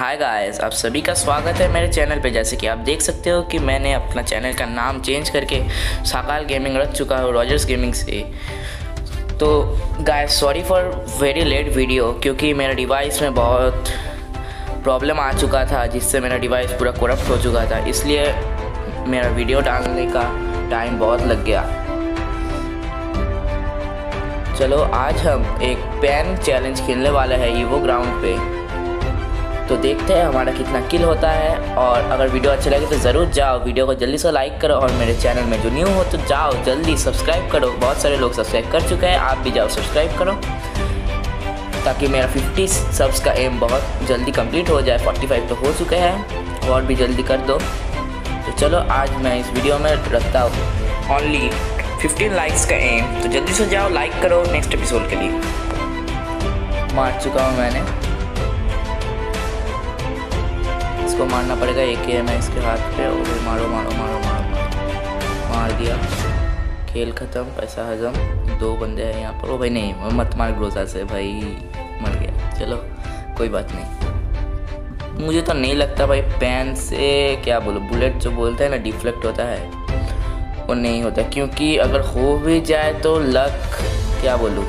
Hi guys आप सभी का स्वागत है मेरे चैनल पे। जैसे कि आप देख सकते हो कि मैंने अपना चैनल का नाम चेंज करके साकाल गेमिंग रख चुका हूँ रॉजर्स गेमिंग से। तो guys sorry for very late video क्योंकि मेरा डिवाइस में बहुत प्रॉब्लम आ चुका था, जिससे मेरा डिवाइस पूरा करप्ट हो चुका था। इसलिए मेरा वीडियो डालने का टाइम बहुत लग गया। चलो, आज हम एक पेन चैलेंज खेलने वाले हैं ईवो ग्राउंड पे। तो देखते हैं हमारा कितना किल होता है। और अगर वीडियो अच्छा लगे तो ज़रूर जाओ। वीडियो को जल्दी से लाइक करो और मेरे चैनल में जो न्यू हो तो जाओ, जल्दी सब्सक्राइब करो। बहुत सारे लोग सब्सक्राइब कर चुके हैं, आप भी जाओ सब्सक्राइब करो। ताकि मेरा 50 सब्स का एम बहुत जल्दी कंप्लीट हो जाए। 45 तो हो चुके हैं, और भी जल्दी कर दो। तो चलो, आज मैं इस वीडियो में रखता हूँ। ओनली 15 लाइक्स का एम तो जल्दी से जाओ लाइक करो नेक्स्ट एपिसोड के लिए। मार चुका हूँ मैंने। इसको मारना पड़ेगा, एक एम है इसके हाथ पे, और मारो मारो मारो मारो मारो। मार दिया। खेल ख़त्म, पैसा हजम। दो बंदे हैं यहाँ पर। ओ भाई, नहीं मत मार ग्रोजा से, भाई। मर गया। चलो, कोई बात नहीं। मुझे तो नहीं लगता भाई, पेन से क्या बोलो? बुलेट जो बोलते हैं ना, डिफ्लेक्ट होता है, वो नहीं होता। क्योंकि अगर हो भी जाए तो लक, क्या बोलूँ?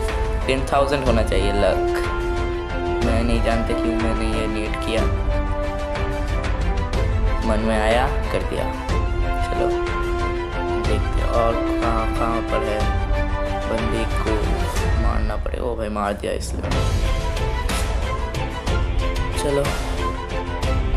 टेन थाउज़ेंड होना चाहिए लक। मैं नहीं जानता क्यों मैंने ये नीट किया। मन में आया, कर दिया। चलो, देखते और कहाँ कहाँ पर है। बंदे को मारना पड़े। ओ भाई, मार दिया इसलिए चलो,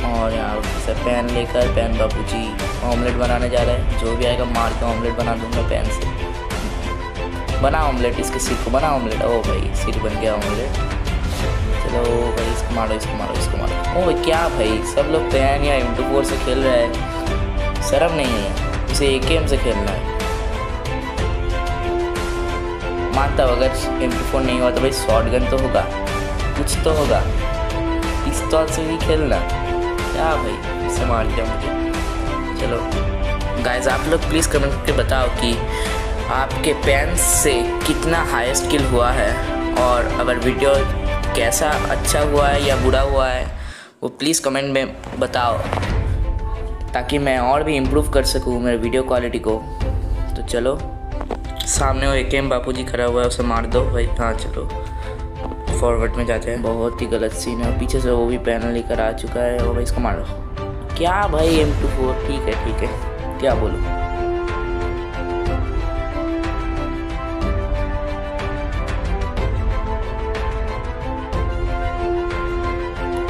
और यहाँ से पैन लेकर पैन बाबू जी ऑमलेट बनाने जा रहे हैं। जो भी आएगा, मार के ऑमलेट बना दूँगा पैन से। बना ऑमलेट इसके सिर को बना ऑमलेट ओ भाई, सिर बन गया ऑमलेट चलो भाई, इसको मारो इसको मारो इसको मारो। ओ क्या भाई? सब लोग पैन या एम टू फोर से खेल रहे हैं। शर्म नहीं है। उसे ए के एम से खेलना है। मानता हूँ, अगर एम टू फोर नहीं हुआ तो भाई शॉर्ट गन तो होगा। कुछ तो होगा। पिस्तौल से भी खेलना। क्या भाई? इसे मार दिया मुझे। चलो। गाइज़ आप लोग प्लीज़ कमेंट करके बताओ कि आपके पेन से कितना हाईएस्ट किल हुआ है। और अगर वीडियो कैसा अच्छा हुआ है या बुरा हुआ है, वो प्लीज़ कमेंट में बताओ, ताकि मैं और भी इम्प्रूव कर सकूँ मेरे वीडियो क्वालिटी को। तो चलो, सामने वो एम बापू जी खड़ा हुआ है, उसे मार दो। भाई हाँ चलो फॉरवर्ड में जाते हैं। बहुत ही गलत सीन है पीछे से वो भी पैनल लेकर आ चुका है, और भाई, इसको मारो। क्या भाई एम टू फोर ठीक है ठीक है। क्या बोलूँ?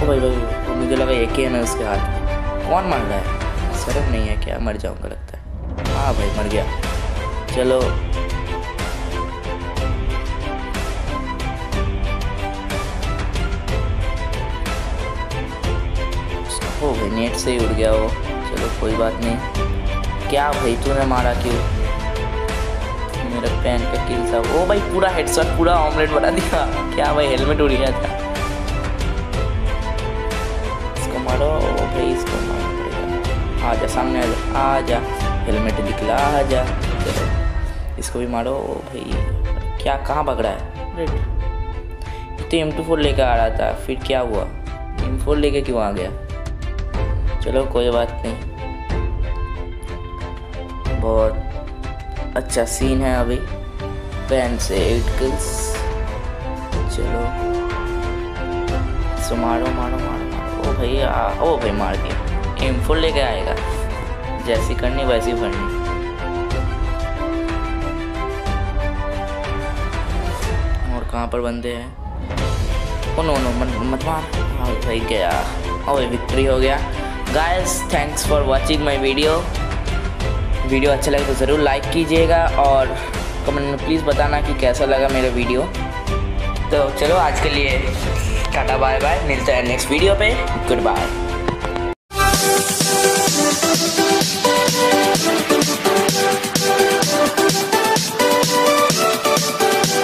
ओ भाई भाई मुझे लगा एक ही है उसके हाथ कौन मर रहा है? सरफ नहीं है क्या? मर जाऊँगा लगता है। हाँ भाई, मर गया। चलो। ओ भाई नेट से ही उड़ गया वो। चलो, कोई बात नहीं। क्या भाई, तूने मारा क्यों? मेरा पैन का किल था। वो भाई, पूरा हेडशॉट पूरा ऑमलेट बना दिया। क्या भाई हेलमेट उड़ गया था। भाई इसको मारना पड़ेगा आ जा सामने आ जा आ जा हेलमेट दिखला आ जा चलो इसको भी मारो। भाई क्या कहाँ पकड़ा है? तो एम टू फोर लेकर आ रहा था फिर क्या हुआ? एम फोर लेके क्यों आ गया? चलो कोई बात नहीं। बहुत अच्छा सीन है अभी। पेन से एट किल्स चलो। सो मारो मारो मारो। ओ भाई आ, ओ भाई मार दिया। एम फुल लेके आएगा। जैसी करनी वैसी भरनी। और कहाँ पर बंदे हैं? ओ नो नो मत मत मार। हाँ भाई गया। भाई विक्ट्री हो गया। Guys thanks for watching my video video अच्छा लगे तो ज़रूर लाइक कीजिएगा और कमेंट में प्लीज़ बताना कि कैसा लगा मेरा वीडियो। तो चलो आज के लिए टाटा बाय बाय मिलते हैं नेक्स्ट वीडियो पे। Good bye